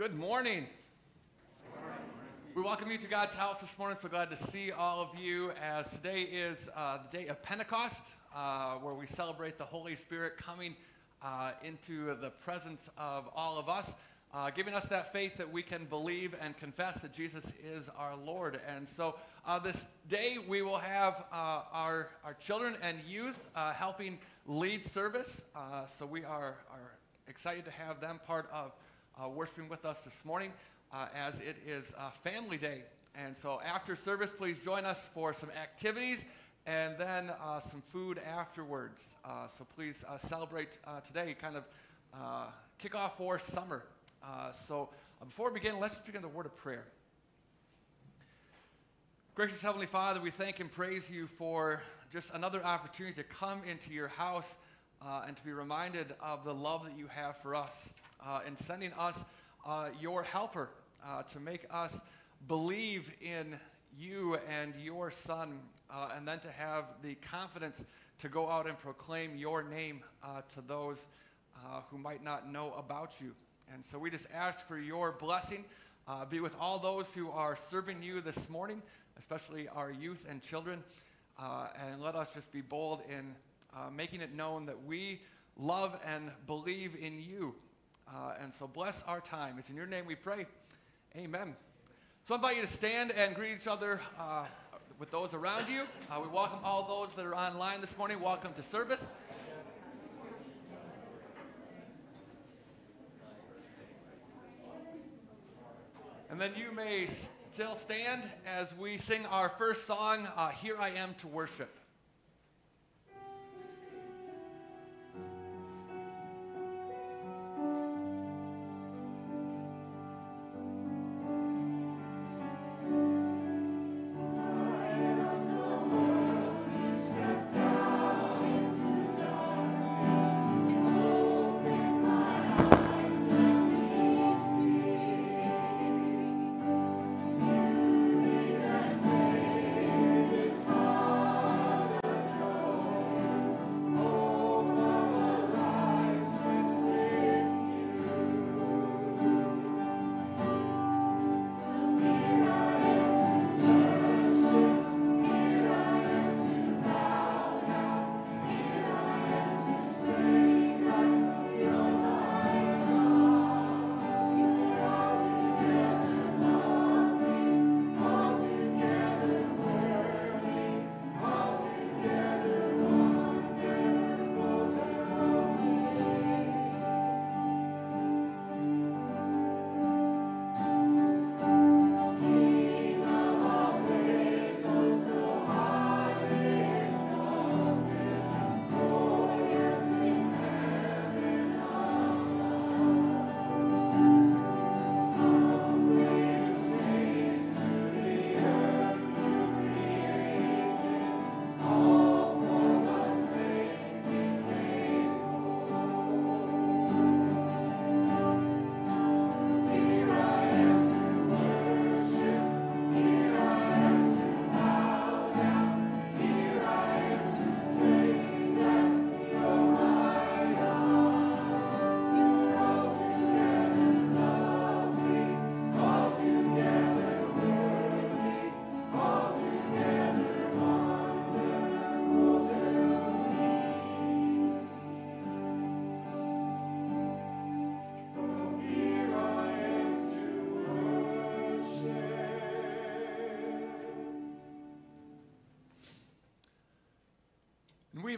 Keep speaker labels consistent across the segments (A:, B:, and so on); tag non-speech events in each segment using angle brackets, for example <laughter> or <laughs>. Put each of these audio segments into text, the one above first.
A: Good morning. We welcome you to God's house this morning. So glad to see all of you as today is uh, the day of Pentecost, uh, where we celebrate the Holy Spirit coming uh, into the presence of all of us, uh, giving us that faith that we can believe and confess that Jesus is our Lord. And so uh, this day we will have uh, our, our children and youth helping lead service. so we are, are excited to have them part of uh, worshiping with us this morning uh, as it is uh, Family Day. And so after service, please join us for some activities and then uh, some food afterwards. Uh, so please uh, celebrate today, kind of kick off for summer. so before we begin, let's begin the word of prayer. Gracious Heavenly Father, we thank and praise you for just another opportunity to come into your house uh, and to be reminded of the love that you have for us uh, in sending us uh, your helper uh, to make us believe in you and your Son, uh, and then to have the confidence to go out and proclaim your name uh, to those uh, who might not know about you. And so we just ask for your blessing. be with all those who are serving you this morning, especially our youth and children. and let us just be bold in making it known that we love and believe in you uh, and so bless our time. It's in your name we pray. Amen. So I invite you to stand and greet each other uh, with those around you. Uh, we welcome all those that are online this morning. Welcome to service. And then you may still stand as we sing our first song, uh, Here I Am to Worship.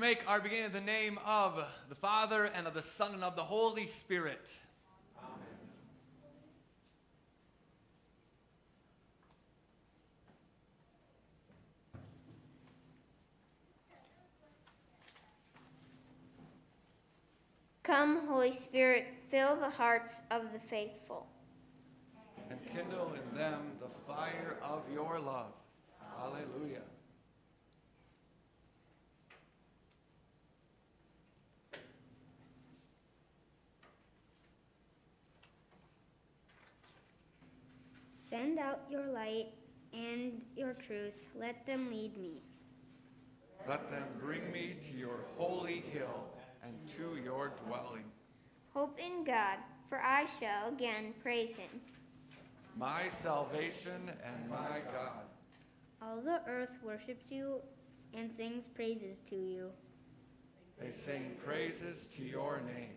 A: Make our beginning in the name of the Father, and of the Son, and of the Holy Spirit. Amen.
B: Come, Holy Spirit, fill the hearts of the faithful.
A: And kindle in them the fire of your love. Hallelujah.
B: Send out your light and your truth. Let them lead me.
A: Let them bring me to your holy hill and to your dwelling.
B: Hope in God, for I shall again praise him.
A: My salvation and my God.
B: All the earth worships you and sings praises to you.
A: They sing praises to your name.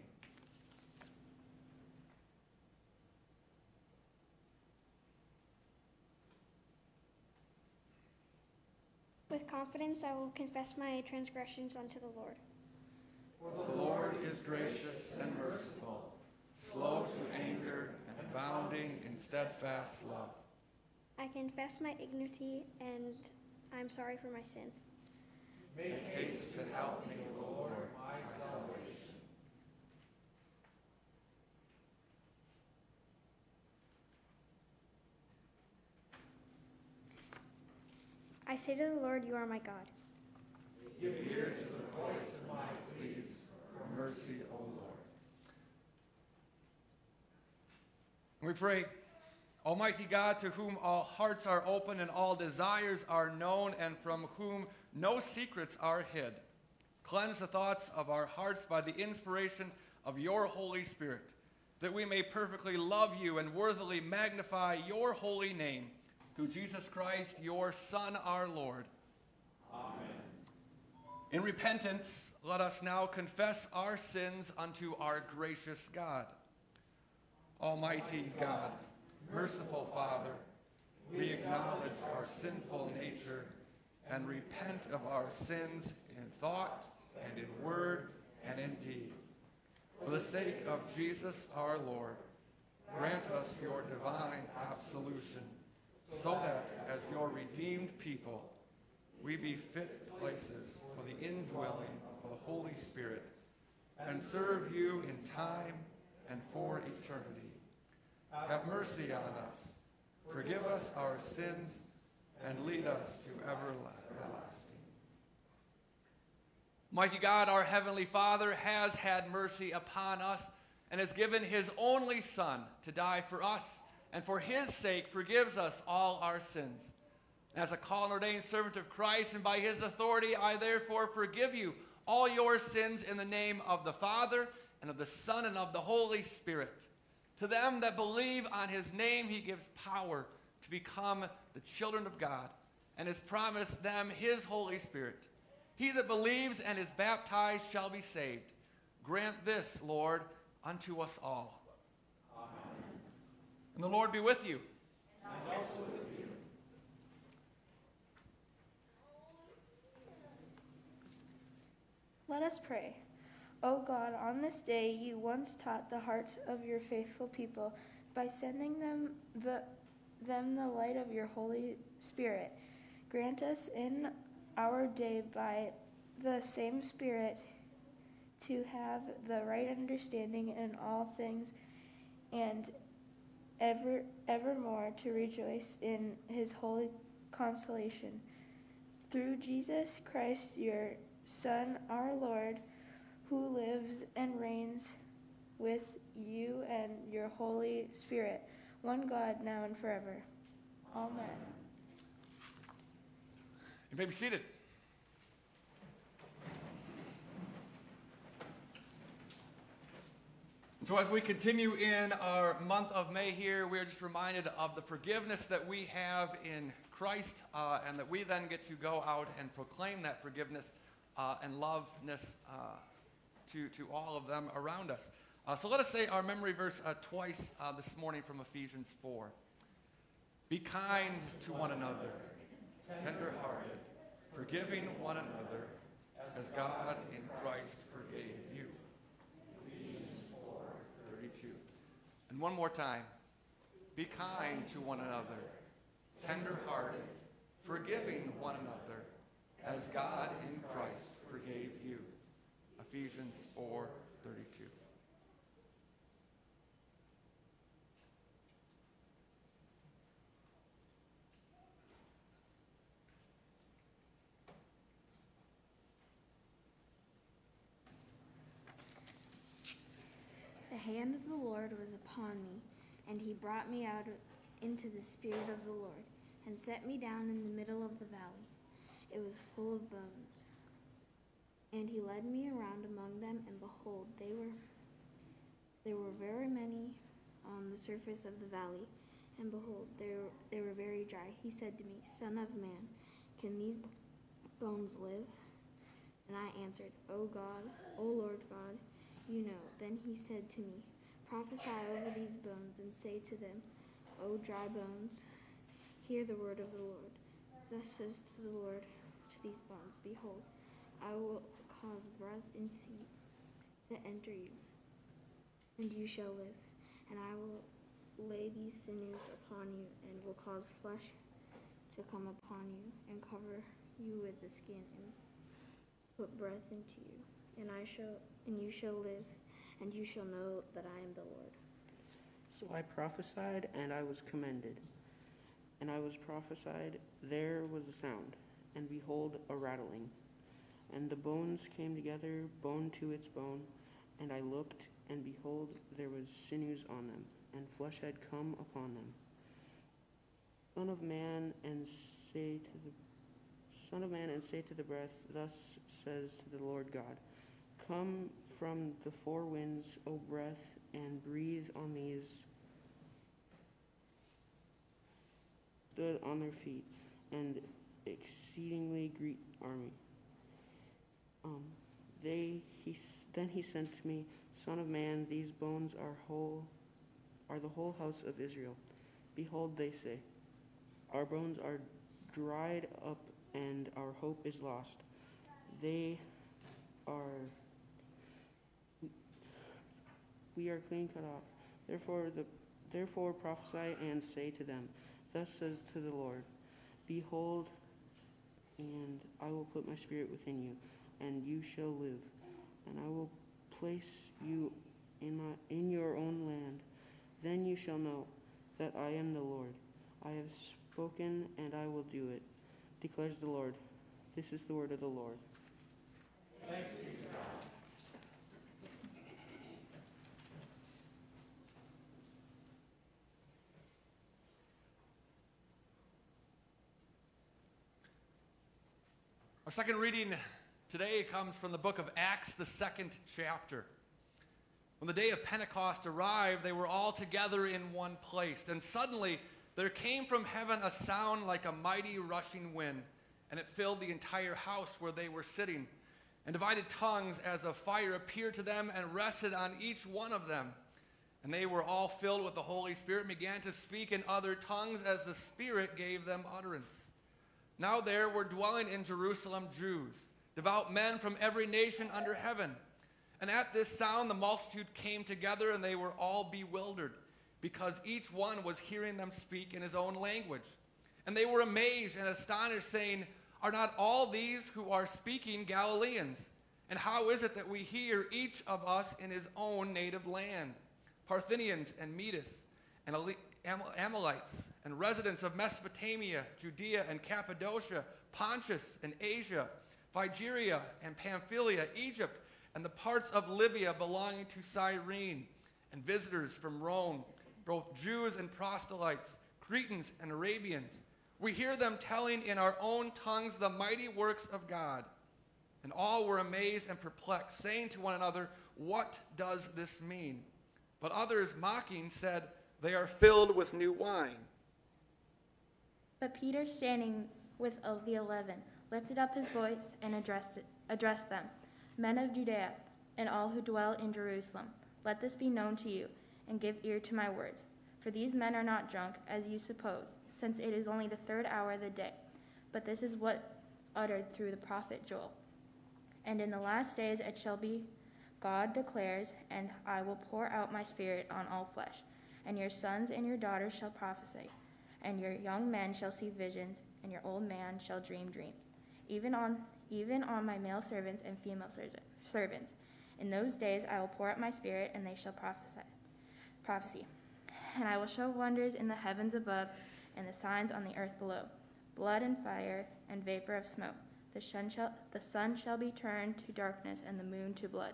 C: With confidence I will confess my transgressions unto the Lord.
A: For the Lord is gracious and merciful, slow to anger, and abounding in steadfast love.
C: I confess my ignorance and I'm sorry for my sin.
A: Make haste to help me, O Lord, my salvation.
C: I say to the Lord, You are my God.
A: Give ear to the voice of my pleas, for mercy, O Lord. We pray, Almighty God, to whom all hearts are open and all desires are known, and from whom no secrets are hid. Cleanse the thoughts of our hearts by the inspiration of your Holy Spirit, that we may perfectly love you and worthily magnify your holy name. Through Jesus Christ, your Son, our Lord. Amen. In repentance, let us now confess our sins unto our gracious God. Almighty God, merciful Father, we acknowledge our sinful nature and repent of our sins in thought and in word and in deed. For the sake of Jesus our Lord, grant us your divine absolution, so that as your redeemed people, we be fit places for the indwelling of the Holy Spirit and serve you in time and for eternity. Have mercy on us, forgive us our sins, and lead us to everlasting. Mighty God, our Heavenly Father, has had mercy upon us and has given his only Son to die for us, and for his sake forgives us all our sins. As a called ordained servant of Christ, and by his authority, I therefore forgive you all your sins in the name of the Father, and of the Son, and of the Holy Spirit. To them that believe on his name, he gives power to become the children of God, and has promised them his Holy Spirit. He that believes and is baptized shall be saved. Grant this, Lord, unto us all. And the Lord be with you. With you.
D: Let us pray. O God, on this day you once taught the hearts of your faithful people by sending them the, them the light of your Holy Spirit. Grant us in our day by the same Spirit to have the right understanding in all things and ever evermore to rejoice in his holy consolation. Through Jesus Christ, your Son, our Lord, who lives and reigns with you and your Holy Spirit, one God, now and forever. Amen.
A: You may be seated. So, as we continue in our month of May here, we are just reminded of the forgiveness that we have in Christ, uh, and that we then get to go out and proclaim that forgiveness uh, and loveness uh, to, to all of them around us. Uh, so, let us say our memory verse uh, twice uh, this morning from Ephesians 4. Be kind to one another, tenderhearted, forgiving one another, as God in Christ forgave you. And one more time. Be kind to one another, tenderhearted, forgiving one another, as God in Christ forgave you. Ephesians 4 32.
C: The hand of the Lord was upon me, and he brought me out into the spirit of the Lord, and set me down in the middle of the valley. It was full of bones. And he led me around among them, and behold, they were There were very many on the surface of the valley, and behold, they were, they were very dry. He said to me, Son of man, can these bones live? And I answered, O God, O Lord God, you know. Then he said to me, Prophesy over these bones, and say to them, O dry bones, hear the word of the Lord. Thus says the Lord to these bones, Behold, I will cause breath into you to enter you, and you shall live. And I will lay these sinews upon you, and will cause flesh to come upon you, and cover you with the skin, and put breath into you. And I shall, and you shall live, and you shall know that I am the Lord.
E: So I prophesied, and I was commended. And I was prophesied, there was a sound, and behold, a rattling. And the bones came together, bone to its bone. And I looked, and behold, there was sinews on them, and flesh had come upon them. Son of man, and say to the Son of man, and say to the breath, Thus says to the Lord God, Come from the four winds, O breath, and breathe on these stood on their feet, and exceedingly great army. Um, they he then he sent to me, Son of man, these bones are whole, are the whole house of Israel. Behold, they say, Our bones are dried up, and our hope is lost. They are we are clean cut off. Therefore, the, therefore prophesy and say to them, Thus says to the Lord, Behold, and I will put my spirit within you, and you shall live, and I will place you in my in your own land. Then you shall know that I am the Lord. I have spoken, and I will do it, declares the Lord. This is the word of the Lord.
A: Thanks be to God. Our second reading today comes from the book of Acts, the second chapter. When the day of Pentecost arrived, they were all together in one place. And suddenly there came from heaven a sound like a mighty rushing wind, and it filled the entire house where they were sitting. And divided tongues as of fire appeared to them and rested on each one of them. And they were all filled with the Holy Spirit and began to speak in other tongues as the Spirit gave them utterance. Now there were dwelling in Jerusalem Jews, devout men from every nation under heaven. And at this sound the multitude came together, and they were all bewildered, because each one was hearing them speak in his own language. And they were amazed and astonished, saying, Are not all these who are speaking Galileans? And how is it that we hear each of us in his own native land? Parthians and Medes and Amalekites and residents of Mesopotamia, Judea and Cappadocia, Pontus and Asia, Phrygia and Pamphylia, Egypt, and the parts of Libya belonging to Cyrene, and visitors from Rome, both Jews and proselytes, Cretans and Arabians. We hear them telling in our own tongues the mighty works of God. And all were amazed and perplexed, saying to one another, What does this mean? But others, mocking, said, They are filled with new wine.
F: But Peter, standing with the eleven, lifted up his voice and addressed, it, addressed them Men of Judea, and all who dwell in Jerusalem, let this be known to you, and give ear to my words. For these men are not drunk, as you suppose, since it is only the third hour of the day. But this is what uttered through the prophet Joel. And in the last days it shall be, God declares, and I will pour out my spirit on all flesh, and your sons and your daughters shall prophesy and your young men shall see visions, and your old man shall dream dreams. Even on even on my male servants and female servants. In those days I will pour out my spirit, and they shall prophesy. Prophecy. And I will show wonders in the heavens above, and the signs on the earth below blood and fire, and vapor of smoke. The sun, shall, the sun shall be turned to darkness, and the moon to blood,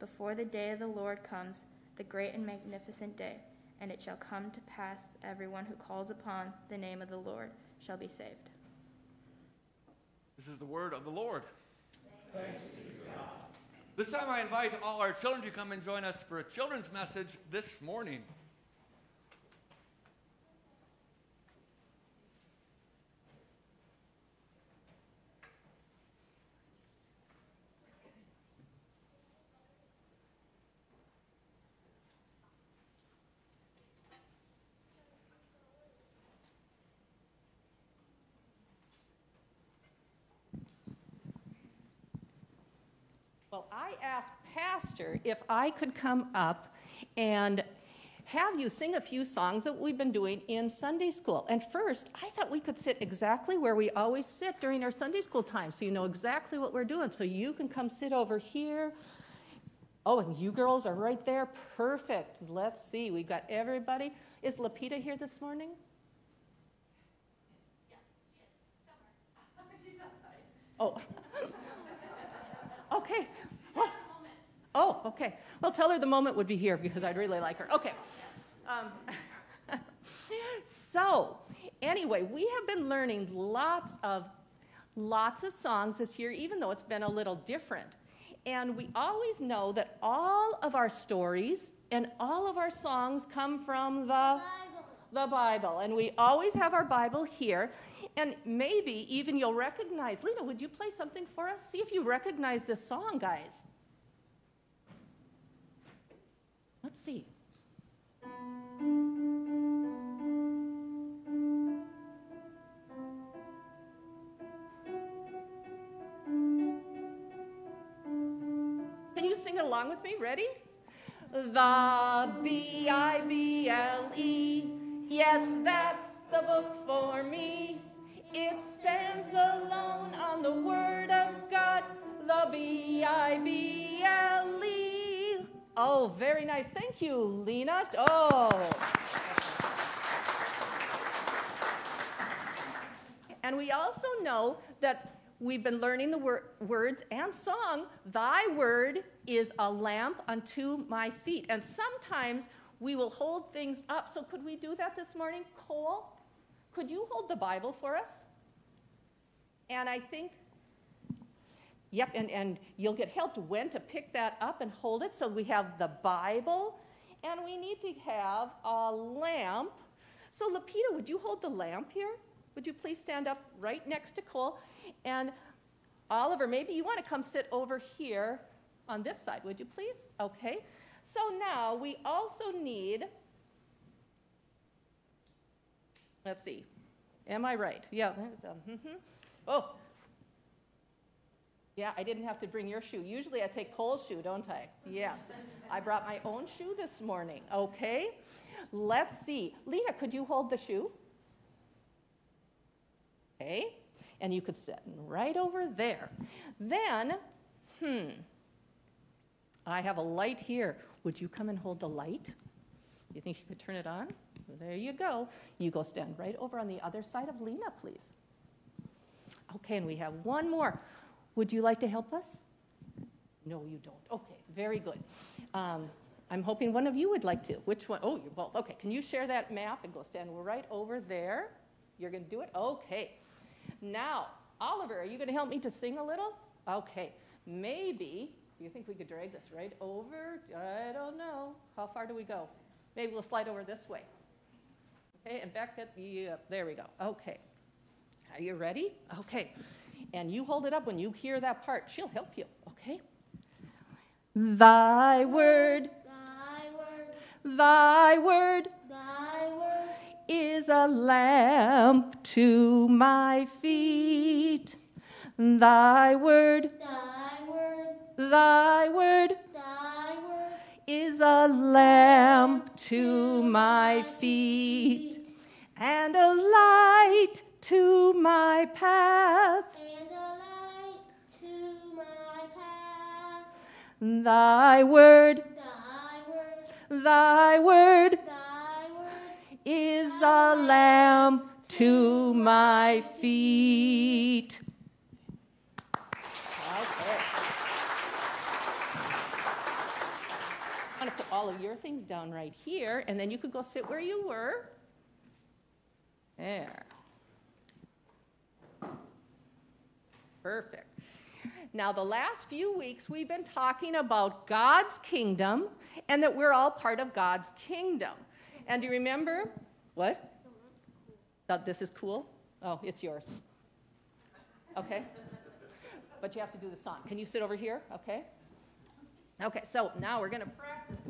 F: before the day of the Lord comes, the great and magnificent day. And it shall come to pass everyone who calls upon the name of the Lord shall be saved.
A: This is the word of the Lord. Thanks be God. This time I invite all our children to come and join us for a children's message this morning.
G: Well, I asked Pastor if I could come up and have you sing a few songs that we've been doing in Sunday school. And first, I thought we could sit exactly where we always sit during our Sunday school time, so you know exactly what we're doing. So you can come sit over here. Oh, and you girls are right there. Perfect. Let's see. We've got everybody. Is Lapita here this morning? Yeah, she is. <laughs> She's outside. Oh. Okay. Well, oh, okay. Well, tell her the moment would be here because I'd really like her. Okay. Um, <laughs> so, anyway, we have been learning lots of lots of songs this year, even though it's been a little different. And we always know that all of our stories and all of our songs come from the the Bible. And we always have our Bible here. And maybe even you'll recognize. Lita, would you play something for us? See if you recognize this song, guys. Let's see. Can you sing along with me? Ready? The B I B L E. Yes, that's the book for me. It stands alone on the Word of God. The B I B L E. Oh, very nice. Thank you, Lena. Oh. And we also know that we've been learning the wor- words and song. Thy word is a lamp unto my feet. And sometimes we will hold things up. So, could we do that this morning? Cole, could you hold the Bible for us? And I think, yep, and, and you'll get helped when to pick that up and hold it. So, we have the Bible, and we need to have a lamp. So, Lapita, would you hold the lamp here? Would you please stand up right next to Cole? And Oliver, maybe you want to come sit over here on this side, would you please? Okay. So now we also need, let's see, am I right? Yeah. Mm-hmm. Oh. Yeah, I didn't have to bring your shoe. Usually I take Cole's shoe, don't I? Yes. I brought my own shoe this morning. Okay. Let's see. Lita, could you hold the shoe? Okay. And you could sit right over there. Then, hmm, I have a light here. Would you come and hold the light? You think you could turn it on? There you go. You go stand right over on the other side of Lena, please. Okay, and we have one more. Would you like to help us? No, you don't. Okay, very good. Um, I'm hoping one of you would like to. Which one? Oh, you're both. Okay, can you share that map and go stand right over there? You're going to do it? Okay. Now, Oliver, are you going to help me to sing a little? Okay. Maybe, do you think we could drag this right over? I don't know. How far do we go? Maybe we'll slide over this way. Okay, and back at the, uh, there we go. Okay. Are you ready? Okay. And you hold it up when you hear that part. She'll help you. Okay? Thy word,
B: Thy word,
G: thy word
B: thy word,
G: is a lamp to my feet. Thy word,
B: thy word,
G: thy word
B: thy word,
G: is a lamp to my feet and a light to my path.
B: and to my path.
G: Thy word,
B: Thy word,
G: thy word
B: thy word,
G: is a lamp to my feet. Okay. I'm going to put all of your things down right here, and then you could go sit where you were. There. Perfect.
H: Now, the last few weeks, we've been talking about God's kingdom and that we're all part of God's kingdom. And do you remember? What? That this is cool? Oh, it's yours. Okay. But you have to do the song. Can you sit over here? Okay. Okay, so now we're going to practice.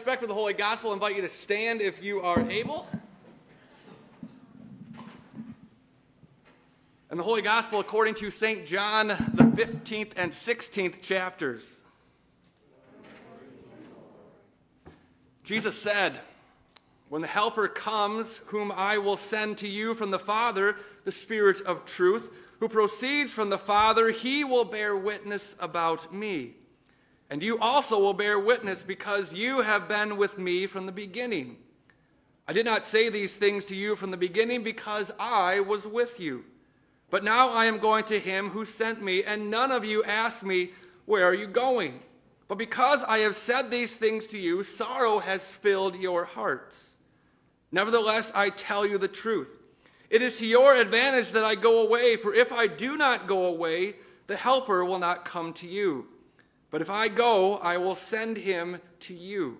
A: Respect for the Holy Gospel, I invite you to stand if you are able. And the Holy Gospel according to St. John, the 15th and 16th chapters. Jesus said, When the Helper comes, whom I will send to you from the Father, the Spirit of truth, who proceeds from the Father, he will bear witness about me. And you also will bear witness because you have been with me from the beginning. I did not say these things to you from the beginning because I was with you. But now I am going to him who sent me, and none of you asked me, Where are you going? But because I have said these things to you, sorrow has filled your hearts. Nevertheless, I tell you the truth. It is to your advantage that I go away, for if I do not go away, the Helper will not come to you. But if I go, I will send him to you.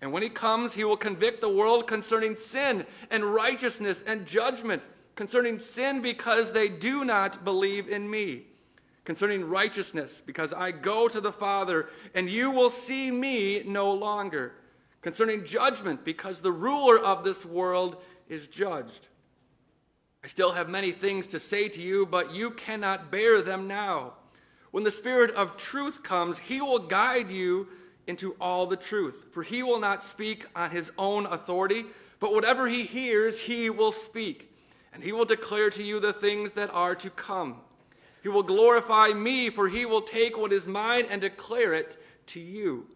A: And when he comes, he will convict the world concerning sin and righteousness and judgment, concerning sin because they do not believe in me, concerning righteousness because I go to the Father and you will see me no longer, concerning judgment because the ruler of this world is judged. I still have many things to say to you, but you cannot bear them now. When the Spirit of truth comes, he will guide you into all the truth. For he will not speak on his own authority, but whatever he hears, he will speak. And he will declare to you the things that are to come. He will glorify me, for he will take what is mine and declare it to you.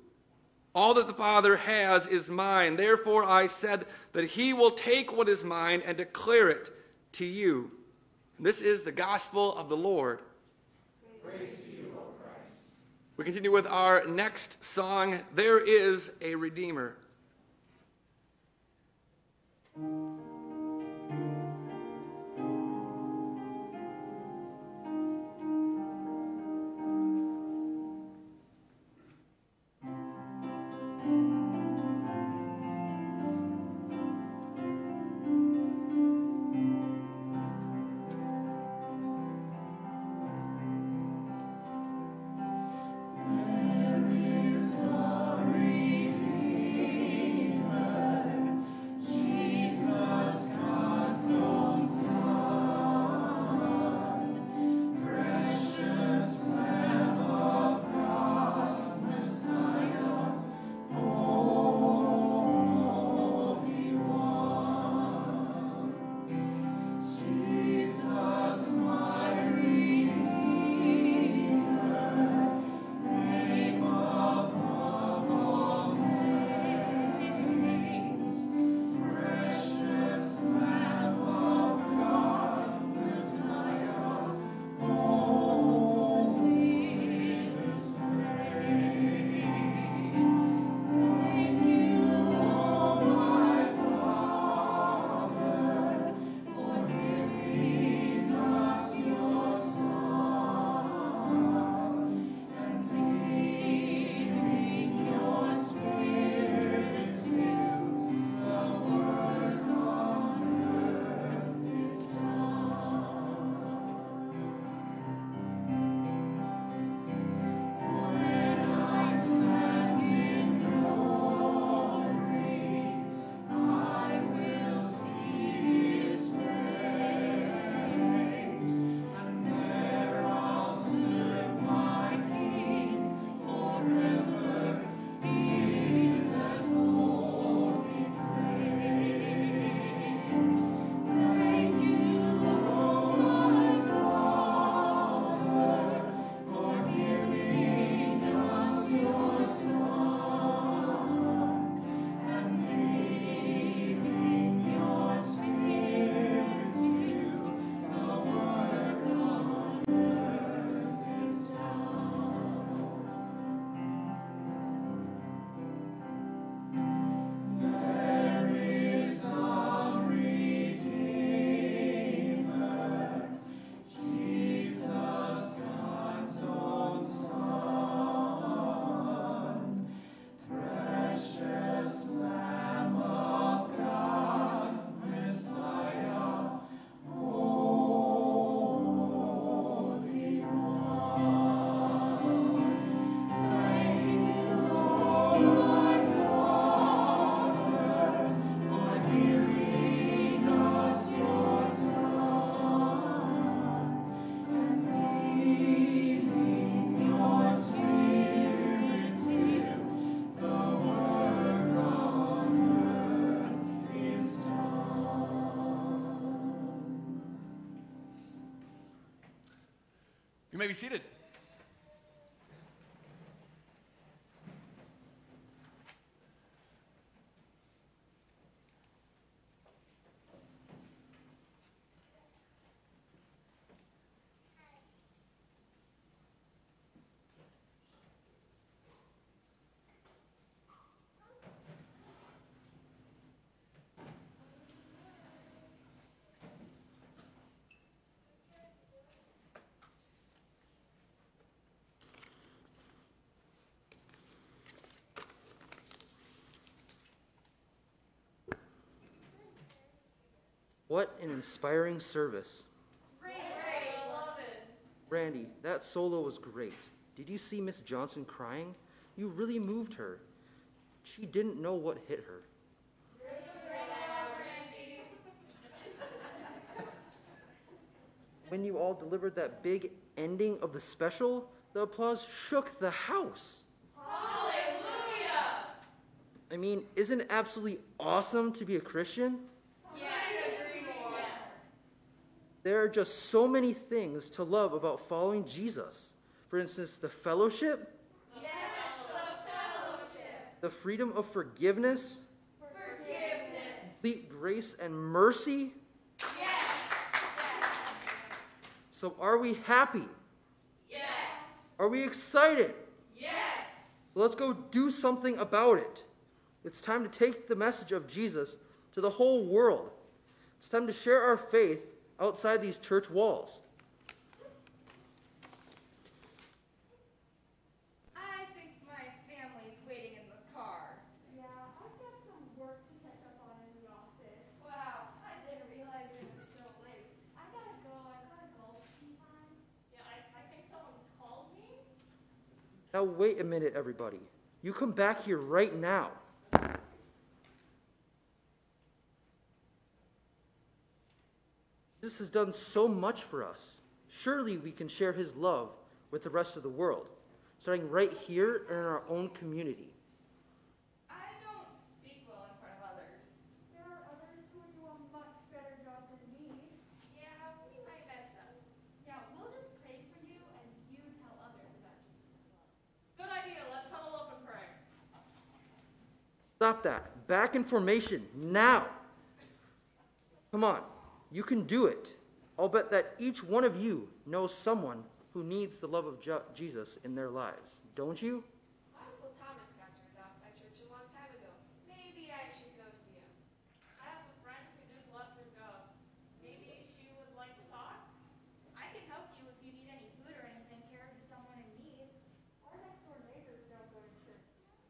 A: All that the Father has is mine. Therefore I said that he will take what is mine and declare it to you. And this is the gospel of the Lord. We continue with our next song, There is a Redeemer. May be seated.
I: What an inspiring service. Randy, that solo was great. Did you see Miss Johnson crying? You really moved her. She didn't know what hit her. When you all delivered that big ending of the special, the applause shook the house. Hallelujah! I mean, isn't it absolutely awesome to be a Christian? There are just so many things to love about following Jesus. For instance, the fellowship. Yes, the fellowship. The freedom of forgiveness. Forgiveness. Complete grace and mercy. Yes. So are we happy? Yes. Are we excited? Yes. Let's go do something about it. It's time to take the message of Jesus to the whole world. It's time to share our faith outside these church walls.
J: I think my family's waiting in the car.
C: Yeah, I've got some work to catch up on in the office.
J: Wow, I didn't realize it was so late.
C: I gotta go. I gotta go. Tea time.
J: Yeah, I, I think someone called me.
I: Now, wait a minute, everybody. You come back here right now. Jesus has done so much for us. Surely we can share his love with the rest of the world, starting right here in our own community.
J: I don't speak well in front of others.
C: There are others who do a much better job than me.
J: Yeah, we might mess up.
F: Yeah, we'll just pray for you as you tell others about Jesus'
J: Good idea. Let's huddle up and pray.
I: Stop that. Back in formation now. Come on. You can do it. I'll bet that each one of you knows someone who needs the love of Jesus in their lives. Don't you?
J: My Uncle Thomas got turned off by church a long time ago. Maybe I should go see him. I have a friend who just lost her job. Maybe she would like to talk?
F: I can help you if you need any food or anything, care for someone in need.
C: Our next door neighbors don't go to church.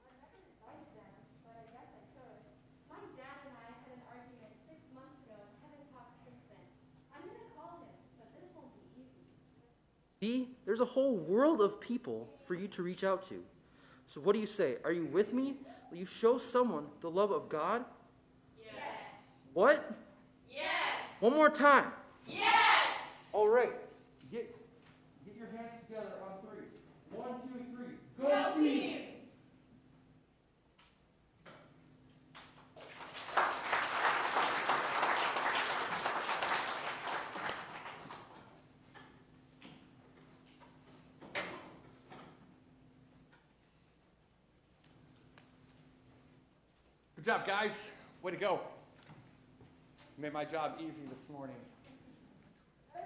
C: I never invited them, but I guess I could.
F: My dad and I had an argument six months ago and haven't talked since then. I'm gonna call him, but this won't be easy.
I: See, there's a whole world of people for you to reach out to. So, what do you say? Are you with me? Will you show someone the love of God?
J: Yes.
I: What?
J: Yes.
I: One more time.
J: Yes.
I: All right. Get, get your hands together on three. One, two, three. Go, team!
A: Good job, guys. Way to go. Made my job easy this morning.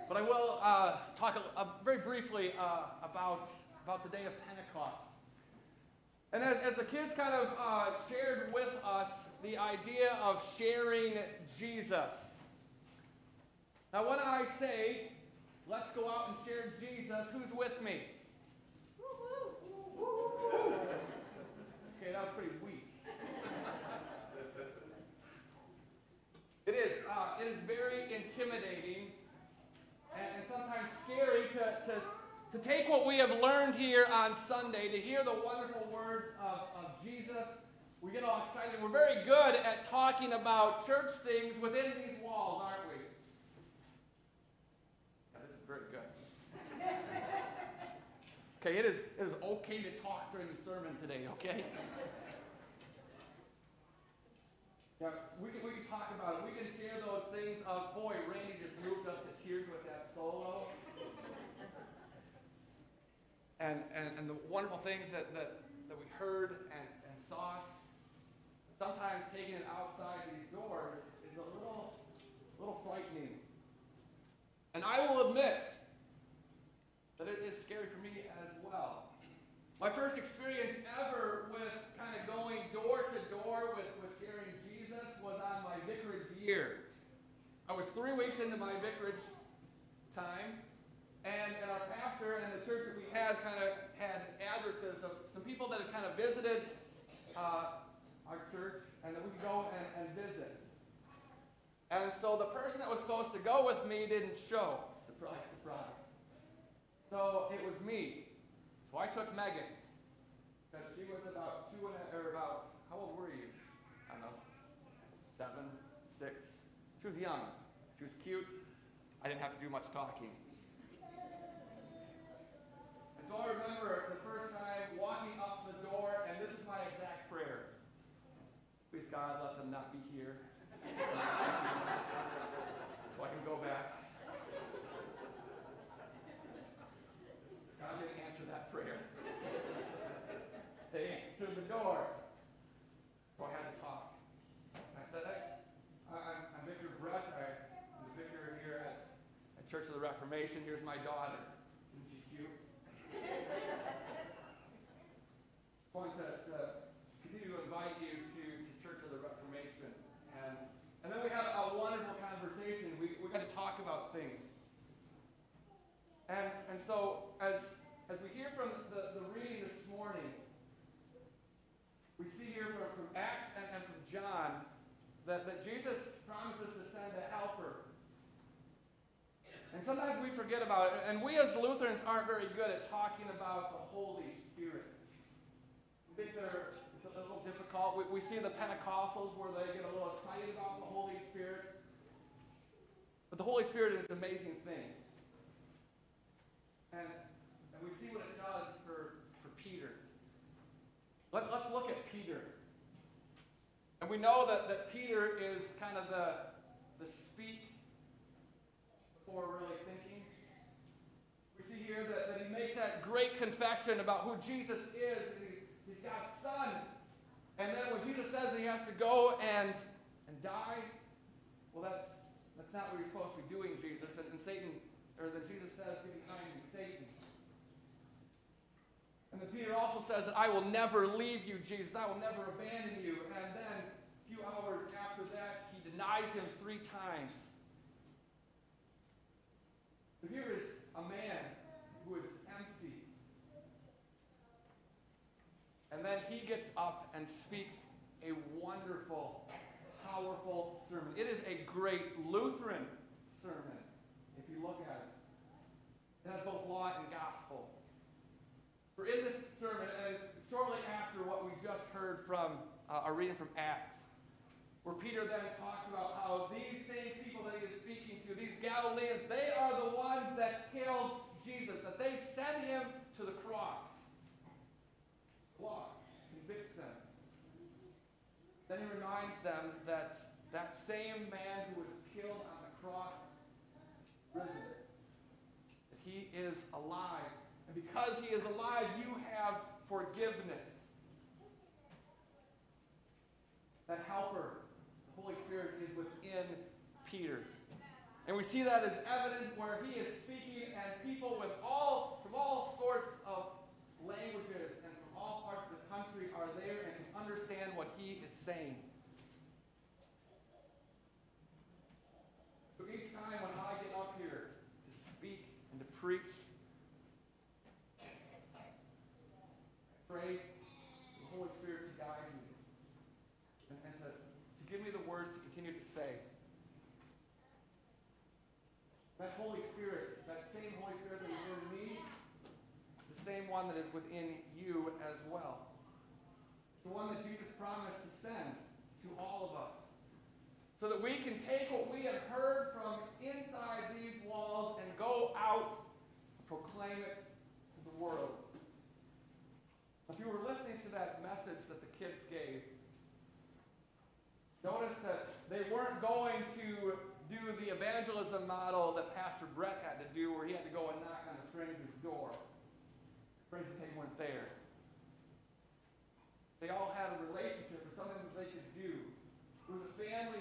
A: But I will uh, talk a, uh, very briefly uh, about, about the day of Pentecost. And as, as the kids kind of uh, shared with us the idea of sharing Jesus. Now, when I say, let's go out and share Jesus, who's with me? Okay, that was pretty weak. It is. Uh, it is very intimidating and, sometimes scary to, to, to take what we have learned here on Sunday, to hear the wonderful words of, of Jesus. We get all excited. We're very good at talking about church things within these walls, aren't we? This is very good. <laughs> Okay, it is, it is okay to talk during the sermon today, okay? Yeah, we can, we can talk about it. We can share those things of, boy, Randy just moved us to tears with that solo. and, and, and the wonderful things that, that, that we heard and, and saw. Sometimes taking it outside these doors is a little, little frightening. And I will admit that it is scary for me as well. My first experience ever with kind of going door to door with, with sharing Jesus was on my vicarage year. I was three weeks into my vicarage time, and, and our pastor and the church that we had kind of had addresses of some people that had kind of visited uh, our church, and that we could go and, and visit. And so the person that was supposed to go with me didn't show. Surprise, surprise. So it was me. So I took Megan. Because she was about two and a, or about, how old were you? I don't know, seven, six. She was young. She was cute. I didn't have to do much talking. And so I remember the first time walking up the door, and this is my exact prayer. Please God, let them not be here. so I can go back. God didn't answer that prayer. They answered the door. So I had to talk. I said, hey, I, I'm, I'm Vicar Brett. I, I'm the vicar here at, at Church of the Reformation. Here's my daughter. Isn't she cute? To continue to invite you to, to Church of the Reformation. And, and then we had a wonderful conversation. We, we got to talk about things. And, and so, as, as we hear from the, the reading this morning, we see here from, from Acts and, and from John that, that Jesus promises to send a helper. And sometimes we forget about it, and we as Lutherans aren't very good at talking about the Holy Spirit. We think they're it's a little difficult. We, we see the Pentecostals where they get a little excited about the Holy Spirit. But the Holy Spirit is an amazing thing. And, and we see what it does for, for Peter. Let, let's look at Peter. And we know that, that Peter is kind of the, the speak before really thinking. We see here that, that he makes that great confession about who Jesus is. He's, he's God's son. And then when Jesus says that he has to go and, and die, well, that's, that's not what you're supposed to be doing, Jesus. And, and Satan, or then Jesus says, get behind me, Satan. And then Peter also says that I will never leave you, Jesus. I will never abandon you. And then a few hours after that, he denies him three times. So here is a man who is empty. And then he gets up and speaks a wonderful, powerful sermon. It is a great Lutheran sermon, if you look at it. It has both law and gospel. For in this sermon, and it's shortly after what we just heard from uh, a reading from Acts, where Peter then talks about how these same people that he is speaking to, these Galileans, they are the ones that killed Jesus, that they sent him to the cross. Law convicts them. Then he reminds them that that same man who was killed on the cross, risen, that he is alive. And because he is alive, you have forgiveness. That helper, Holy Spirit, is within Peter. And we see that as evident where he is speaking, and people with all from all sorts of languages and from all parts of the country are there and understand what he is saying. So each time when I get up here to speak and to preach, pray the Holy Spirit to guide me and, and to, to give me the words to continue to say. That Holy Spirit, that same Holy Spirit that is in me, is the same one that is within you as well. It's the one that Jesus promised to send to all of us. So that we can take what we have heard from inside these walls and go out and proclaim it to the world. If you were listening to that message that the kids gave, notice that they weren't going to do the evangelism model that Pastor Brett had to do, where he had to go and knock on a stranger's door. Friends, weren't there. They all had a relationship or something that they could do. It was a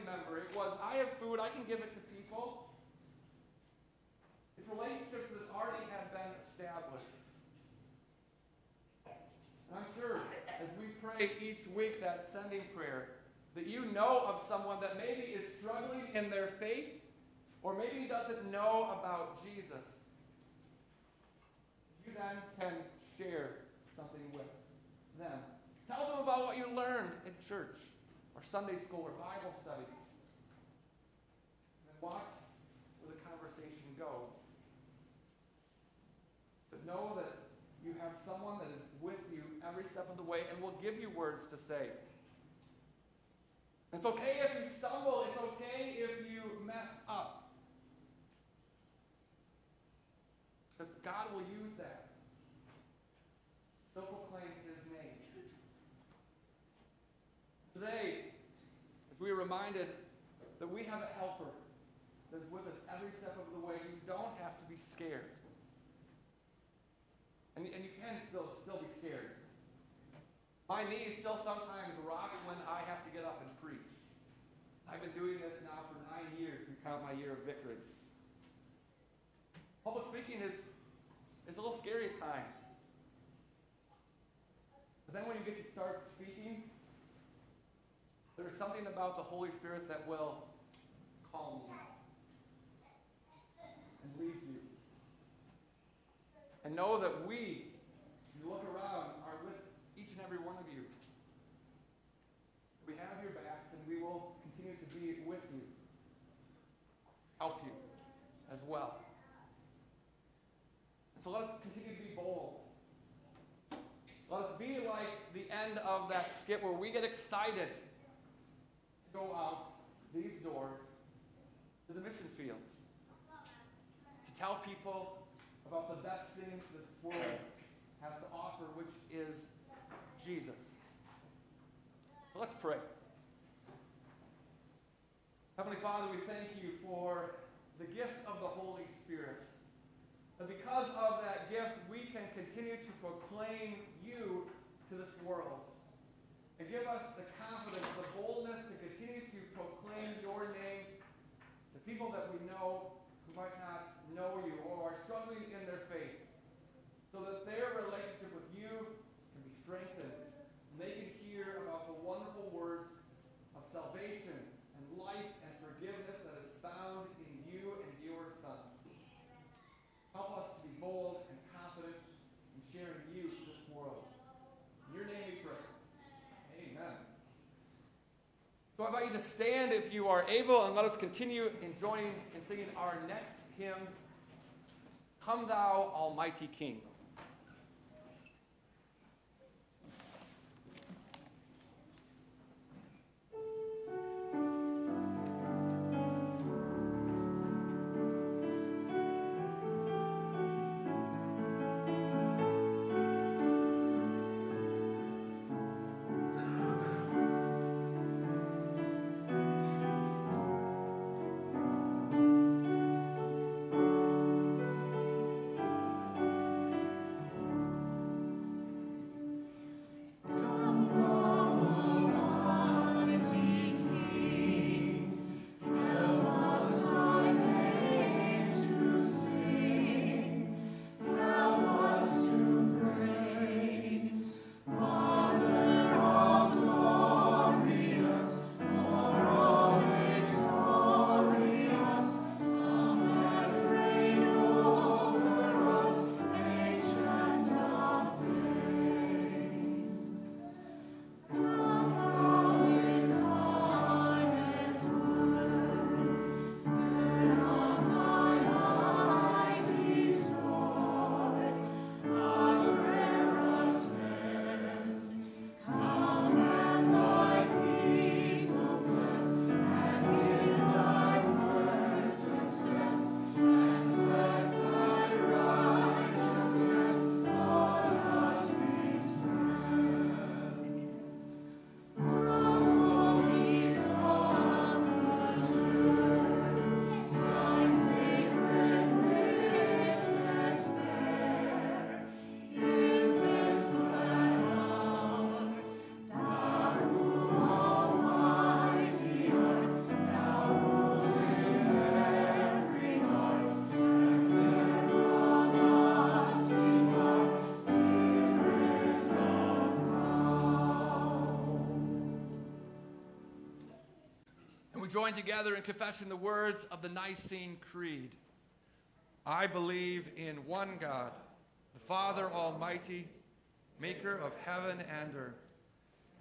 A: family member. It was, I have food, I can give it to people. It's relationships that already had been established. And I'm sure as we pray each week that sending prayer, that you know of someone that maybe is struggling in their faith or maybe doesn't know about Jesus. You then can share something with them. Tell them about what you learned in church or Sunday school or Bible study. Watch where the conversation goes. But know that you have someone that is with you every step of the way and will give you words to say. It's okay if you stumble, it's okay if you mess up. Because God will use that. Still proclaim his name. Today, as we are reminded that we have a that's with us every step of the way, you don't have to be scared. And, and you can still, still be scared. My knees still sometimes rock when I have to get up and preach. I've been doing this now for nine years, if you count my year of vicarage. Public speaking is, is a little scary at times. But then when you get to start speaking, there's something about the Holy Spirit that will calm you and lead you. And know that we, you look around, are with each and every one of you. We have your backs and we will continue to be with you, help you as well. And so let us continue to be bold. Let us be like the end of that skit where we get excited to go out these doors to the mission fields, to tell people about the best thing that this world has to offer, which is Jesus. So let's pray. Heavenly Father, we thank you for the gift of the Holy Spirit. And because of that gift, we can continue to proclaim you to this world. And give us the confidence, the boldness to continue to proclaim your name to people that we know who might not know you or are struggling in their faith. So that their relationship with you can be strengthened. And they can hear about the wonderful words of salvation and life and forgiveness that is found in you and your Son. Help us to be bold and confident in sharing you to this world. In your name we pray. Amen. So I invite you to stand if you are able and let us continue in joining and singing our next hymn, Come Thou Almighty King. Join together in confessing the words of the Nicene Creed. I believe in one God, the Father Almighty, maker of heaven and earth,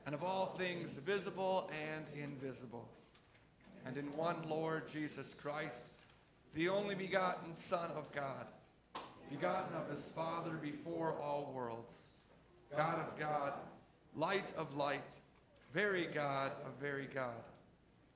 A: and of all things visible and invisible, and in one Lord Jesus Christ, the only begotten Son of God, begotten of his Father before all worlds, God of God, light of light, very God of very God,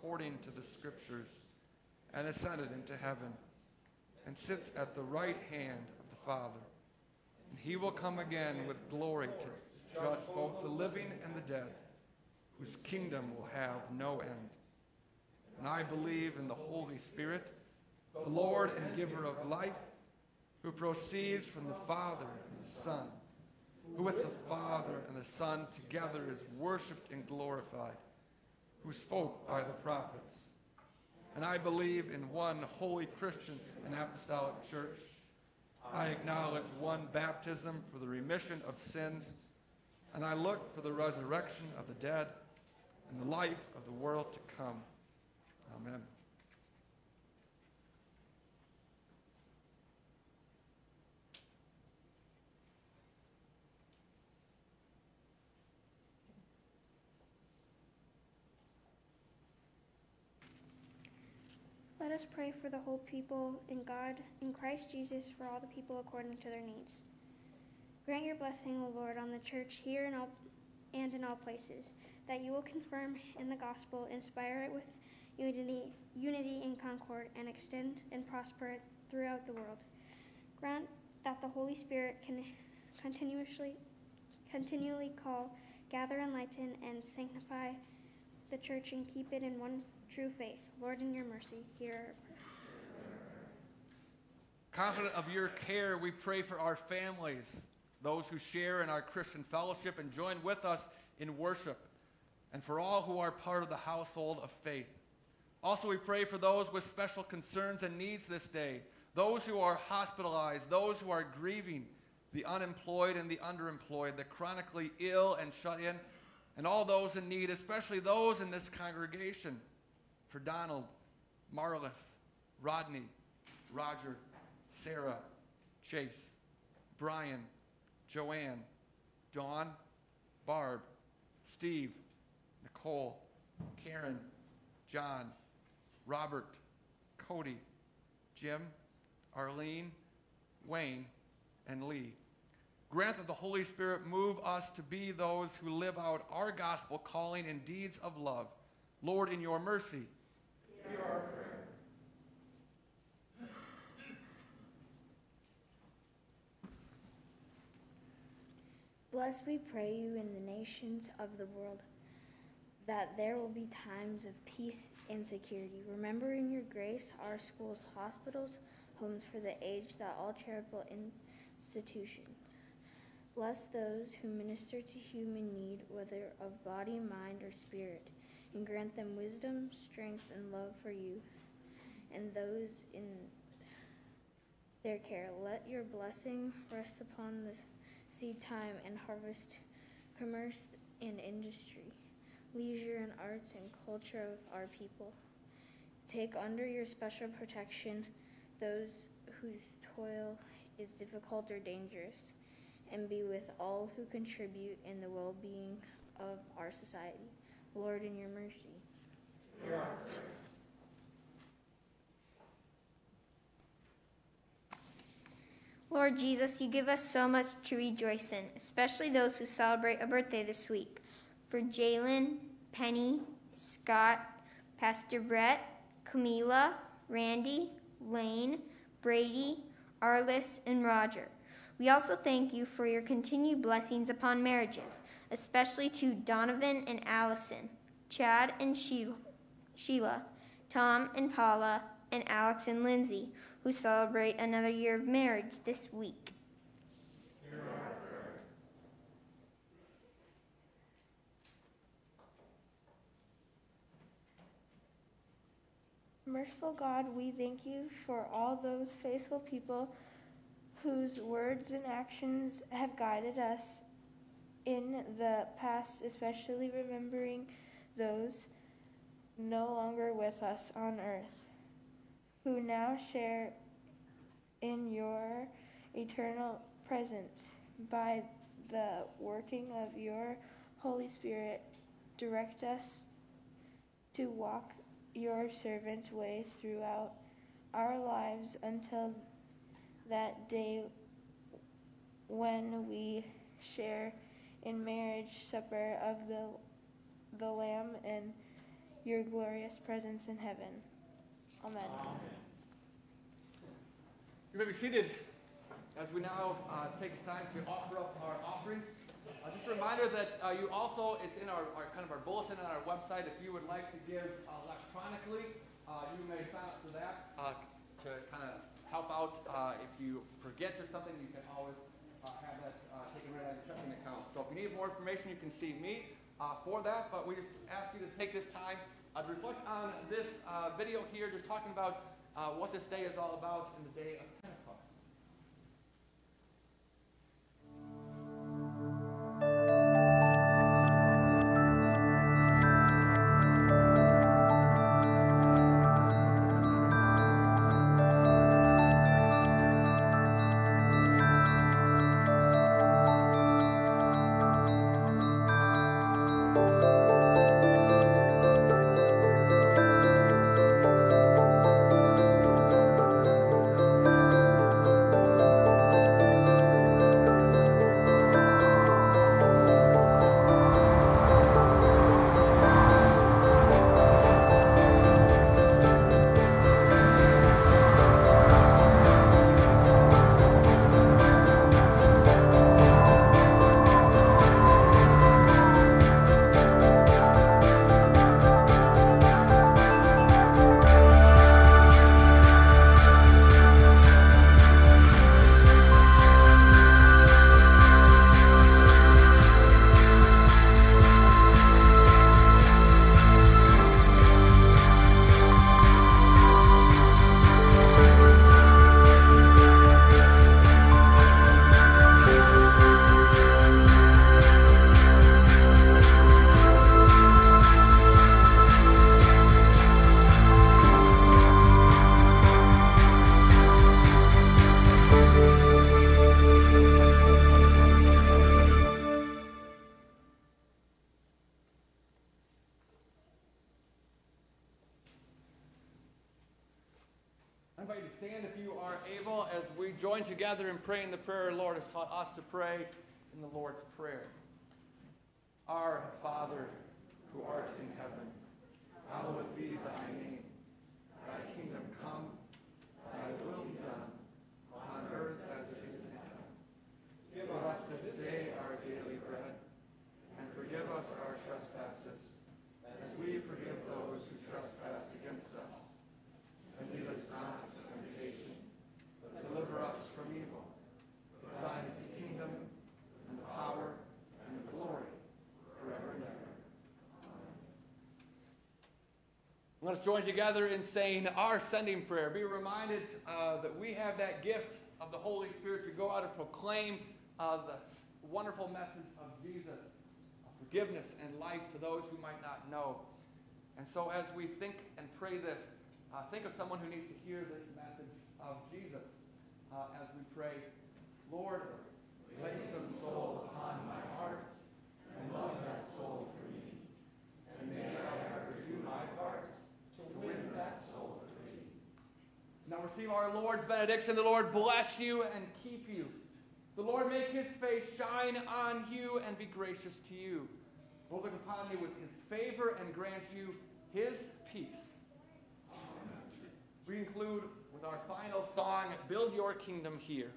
A: according to the Scriptures, and ascended into heaven, and sits at the right hand of the Father. And he will come again with glory to judge both the living and the dead, whose kingdom will have no end. And I believe in the Holy Spirit, the Lord and giver of life, who proceeds from the Father and the Son, who with the Father and the Son together is worshiped and glorified, who spoke by the prophets. And I believe in one holy Christian and apostolic church. I acknowledge one baptism for the remission of sins, and I look for the resurrection of the dead and the life of the world to come. Amen.
B: Let us pray for the whole people in God, in Christ Jesus, for all the people according to their needs. Grant your blessing, O Lord, on the church here and, all, and in all places, that you will confirm in the gospel, inspire it with unity, unity and concord, and extend and prosper it throughout the world. Grant that the Holy Spirit can continuously, continually call, gather, enlighten, and sanctify the church and keep it in one true faith. Lord, in your mercy, hear our prayer.
A: Confident of your care, we pray for our families, those who share in our Christian fellowship and join with us in worship, and for all who are part of the household of faith. Also, we pray for those with special concerns and needs this day, those who are hospitalized, those who are grieving, the unemployed and the underemployed, the chronically ill and shut in, and all those in need, especially those in this congregation. For Donald, Marlis, Rodney, Roger, Sarah, Chase, Brian, Joanne, Dawn, Barb, Steve, Nicole, Karen, John, Robert, Cody, Jim, Arlene, Wayne, and Lee. Grant that the Holy Spirit move us to be those who live out our gospel calling in deeds of love. Lord, in your mercy.
C: Bless, we pray you, in the nations of the world, that there will be times of peace and security. Remember in your grace our schools, hospitals, homes for the aged, that all charitable institutions. Bless those who minister to human need, whether of body, mind, or spirit, and grant them wisdom, strength, and love for you, and those in their care. Let your blessing rest upon the seed time and harvest, commerce and industry, leisure and arts and culture of our people. Take under your special protection those whose toil is difficult or dangerous, and be with all who contribute in the well being of our society. Lord, in your mercy.
B: Lord Jesus, you give us so much to rejoice in, especially those who celebrate a birthday this week. For Jalen, Penny, Scott, Pastor Brett, Camila, Randy, Lane, Brady, Arliss, and Roger. We also thank you for your continued blessings upon marriages, especially to Donovan and Allison, Chad and Sheila, Tom and Paula, and Alex and Lindsay, who celebrate another year of marriage this week.
D: Merciful God, we thank you for all those faithful people whose words and actions have guided us in the past, especially remembering those no longer with us on earth, who now share in your eternal presence by the working of your Holy Spirit. Direct us to walk your servant's way throughout our lives until that day when we share in marriage supper of the, the Lamb and your glorious presence in heaven. Amen.
A: You may be seated as we now uh, take time to offer up our offerings. Uh, just a reminder that uh, you also, it's in our, our kind of our bulletin on our website. If you would like to give electronically, uh, you may sign up for that uh, to kind of help out. Uh, if you forget or something, you can always uh, have that uh, taken right out of your checking account. So if you need more information, you can see me uh, for that. But we just ask you to take this time uh, to reflect on this uh, video here, just talking about uh, what this day is all about in the day of praying the prayer the Lord has taught us to pray in the Lord's Prayer. Our Father, who art in heaven, hallowed be thy name. Thy kingdom come, thy will be done, on earth as it is in heaven. Give us this day our daily bread, and forgive us our trespasses, as we forgive those who trespass against us. And lead us not into temptation, but deliver us from evil. For thine is the kingdom, and the power, and the glory, forever and ever. Amen. Let us join together in saying our sending prayer. Be reminded uh, that we have that gift of the Holy Spirit to go out and proclaim uh, the wonderful message of Jesus, of forgiveness and life to those who might not know. And so, as we think and pray this, uh, think of someone who needs to hear this message of Jesus uh, as we pray. Lord, lay some soul upon my heart and love that soul for me. And may I ever do my part to win that soul for thee. Now receive our Lord's benediction. The Lord bless you and keep you. The Lord make his face shine on you and be gracious to you. Lord look upon you with his favor and grant you his peace. We conclude with our final song, Build Your Kingdom Here.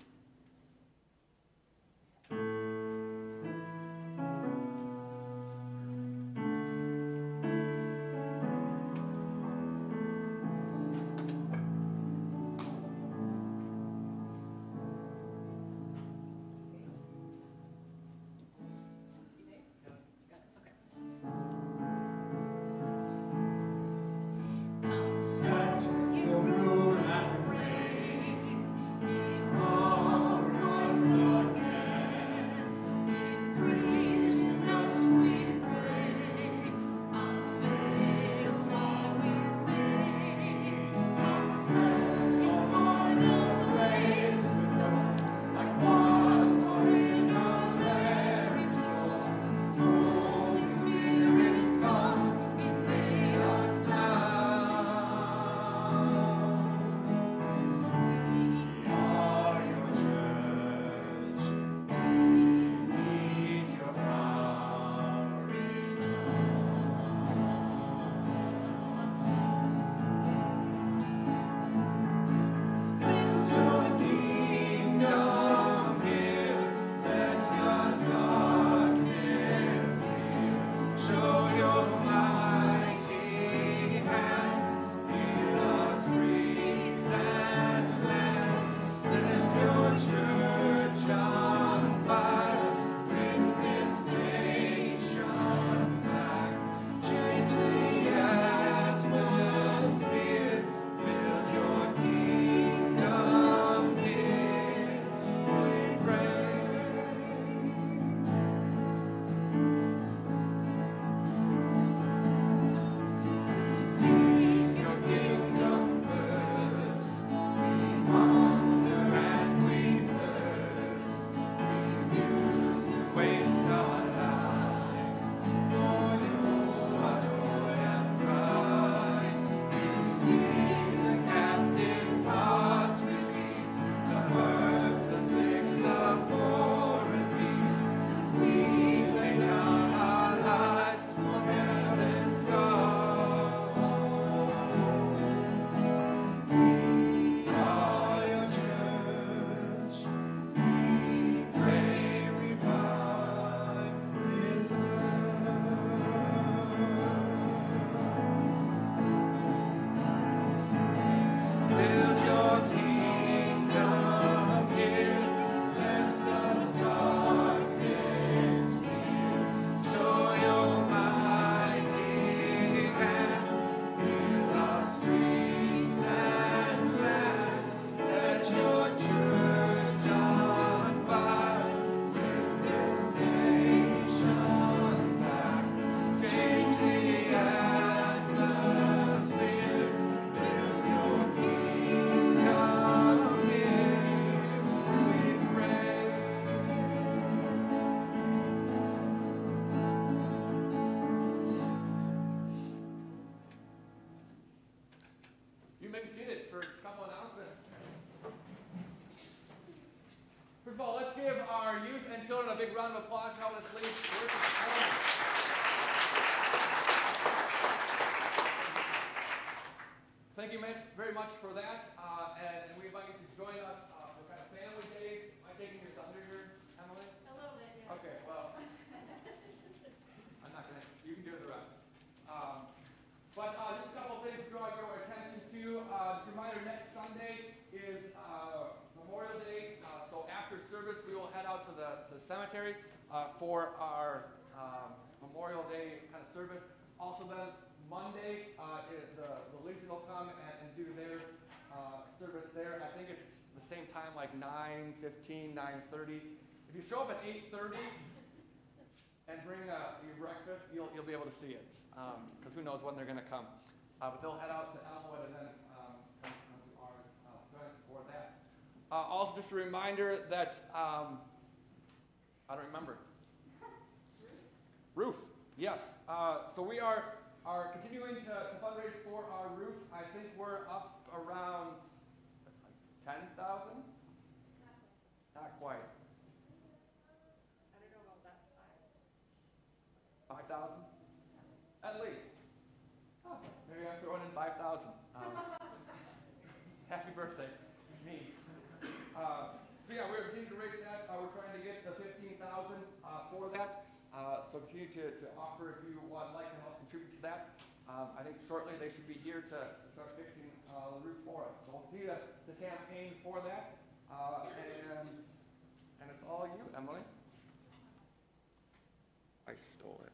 A: Like nine fifteen, nine thirty. If you show up at eight thirty, and bring uh, your breakfast, you'll, you'll be able to see it, because who knows when they're going to come. Uh, but they'll head out to Elmwood and then um, come, come to ours, uh, join us for that. Uh, also, just a reminder that, um, I don't remember. Roof, yes. Uh, so we are, are continuing to, to fundraise for our roof. I think we're up around 10,000? Not quite.
J: I don't know about that five.
A: Five thousand? At least. Oh, maybe I'm throwing in five thousand. Um, happy birthday, me. Uh, so yeah, we're continuing to raise that. Uh, we're trying to get the fifteen thousand uh, for that. Uh, so continue to, to offer if you would like to help contribute to that. Um, I think shortly they should be here to, to start fixing uh, the roof for us. So we'll continue to, to campaign for that. Uh, and and it's all you, Emily. I stole it.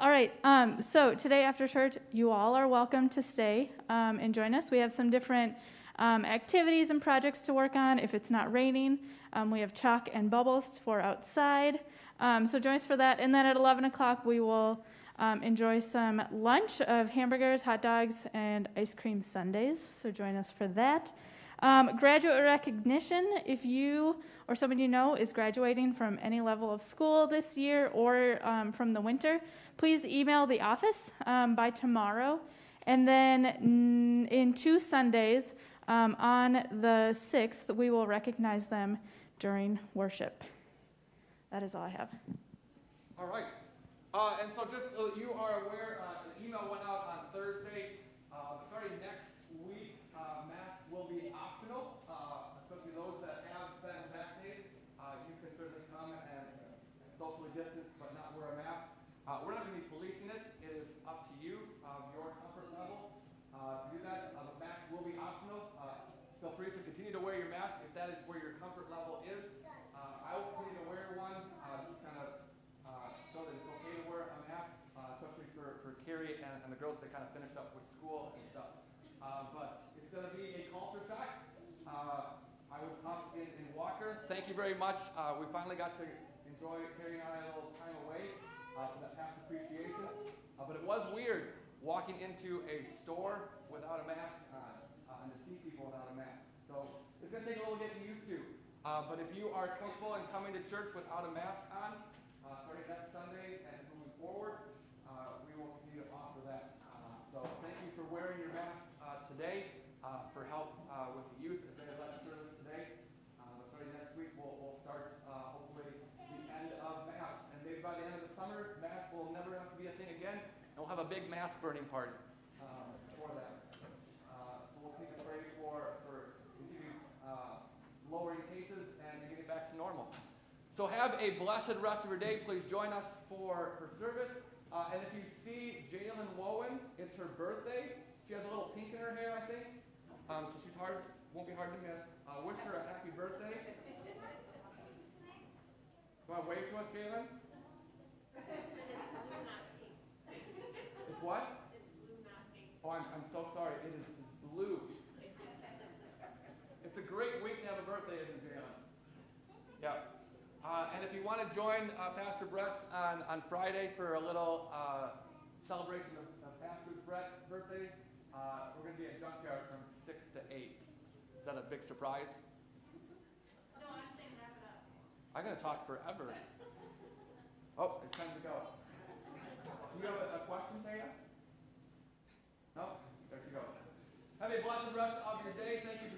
K: All right, um, so today after church, you all are welcome to stay um, and join us. We have some different um, activities and projects to work on if it's not raining. Um, we have chalk and bubbles for outside. Um, so join us for that. And then at 11 o'clock, we will um, enjoy some lunch of hamburgers, hot dogs, and ice cream sundaes. So join us for that. Um, graduate recognition, if you or someone you know is graduating from any level of school this year or um, from the winter, please email the office by tomorrow. And then in two Sundays, um, on the 6th, we will recognize them during worship. That is all I have.
A: All right. Uh, and so just so you are aware, uh, the email went out on Thursday. Uh, starting next week, uh, masks will be optional, uh, especially those that have been vaccinated. Uh, you can certainly come and socially distance, but not wear a mask. Uh, we're not going to be policing it. It is up to you, uh, your comfort level uh, to do that. Uh, the mask will be optional. Uh, feel free to continue to wear your mask if that is where your comfort level is. Uh, I will continue to wear one, uh, just kind of uh, show that it's okay to wear a mask, uh, especially for, for And, the girls that kind of finish up with school and stuff. Uh, but it's going to be a culture shock. Uh, I was up in, in Walker. Thank you very much. Uh, we finally got to enjoy carrying I a little time away uh, for that past appreciation. Uh, but it was weird walking into a store without a mask on uh, and to see people without a mask. So it's going to take a little getting used to. But if you are comfortable in coming to church without a mask on, starting next Sunday and moving forward, uh, we will continue to offer that. Uh, so thank you for wearing your mask uh, today, uh, for help uh, with the youth as they led service today. Uh, but starting next week, we'll, we'll start uh, hopefully the end of masks. And maybe by the end of the summer, masks will never have to be a thing again, and we'll have a big mass burning party um, for. Uh, so we'll for, for uh, lowering cases and getting back to normal. So have a blessed rest of your day. Please join us for her service. Uh, and if you see Jalen Wowen, it's her birthday. She has a little pink in her hair, I think. Um, so she's hard, won't be hard to miss. Uh, wish her a happy birthday. Want to wave to us, Jalen? It's what? Oh, I'm, I'm so sorry. It is blue. It's a great week to have a birthday, isn't it, Jalen? Yeah. Uh, and if you want to join uh, Pastor Brett on, on Friday for a little uh, celebration of, of Pastor Brett's birthday, uh, we're going to be at Junkyard from 6 to 8. Is that a big surprise?
J: No, I'm saying wrap it up.
A: I'm going to talk forever. Oh, it's time to go. Do you have a, a question, Taya? No? There she goes. Have a blessed rest of your day. Thank you